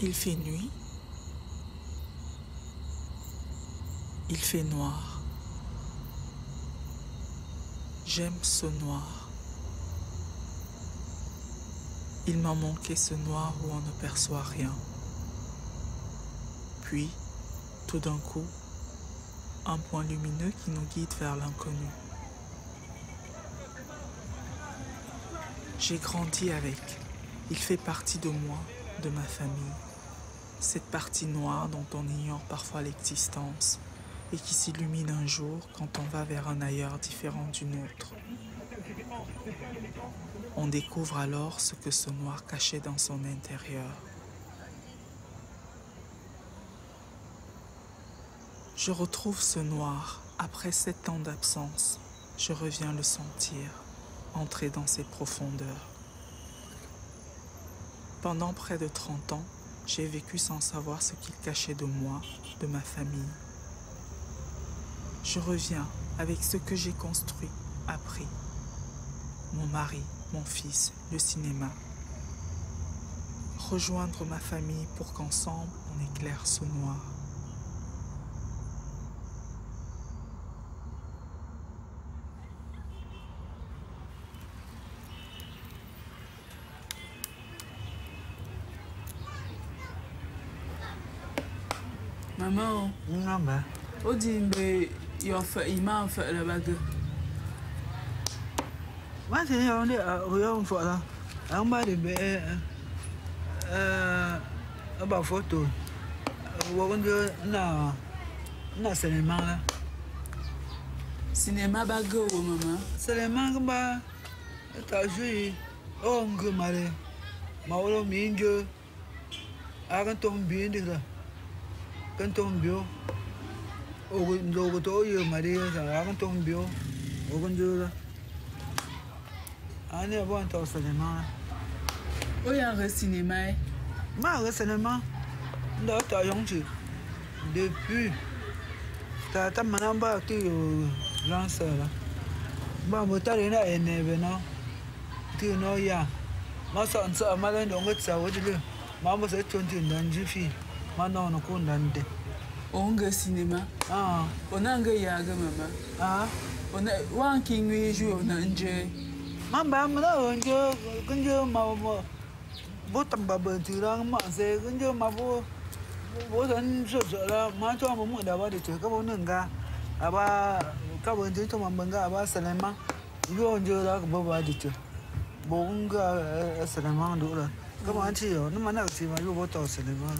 Il fait nuit. Il fait noir. J'aime ce noir. Il m'a manqué ce noir où on ne perçoit rien. Puis, tout d'un coup, un point lumineux qui nous guide vers l'inconnu. J'ai grandi avec. Il fait partie de moi, de ma famille. Cette partie noire dont on ignore parfois l'existence et qui s'illumine un jour quand on va vers un ailleurs différent du nôtre. On découvre alors ce que ce noir cachait dans son intérieur. Je retrouve ce noir après sept ans d'absence. Je reviens le sentir, entrer dans ses profondeurs. Pendant près de 30 ans, j'ai vécu sans savoir ce qu'il cachait de moi, de ma famille. Je reviens avec ce que j'ai construit, appris. Mon mari, mon fils, le cinéma. Rejoindre ma famille pour qu'ensemble on éclaire ce noir. Maman. Non, mais. Au dîner, il m'a fait la bague. Moi, c'est un peu fort. Un bas de bé. Un bas photo. Non. Non, cinéma là. Cinéma bague ou maman? Cinéma bas. T'as joué. Oh, un peu malé. Maolo Mingo. Arrête ton bien de là. kan tom bio o ko do ko to yo maria sa ra kan tom bio o kan jo la ani abo an to cinéma o ya re cinéma ma re cinéma ndo ta yong chi depuis. Ta ta manamba ti yo lance la ba mo ta re na ene be no ti no ya ma so so mà le ndo ngot sao, wo di mà ma sẽ se chon ti ndan ji fi mwana ono konda nde onge sinema ah. onange yaga mama ah. ona wankingwiju onanje mamba mna onjo kunjo mawo bố tầm bà bờ thì ra mà xe cứ như mà bố bố thân sợ sợ là má cho bố mượn đào ba để chở các bố nương ga à ba các bố chứ cho mà mừng ga ba sờ này mang vô hình chưa đó bố ba để chở bố cũng sờ này mang đủ rồi các bố ăn chi rồi nó mà nào chỉ mà vô bố tàu sờ này mang